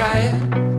try it.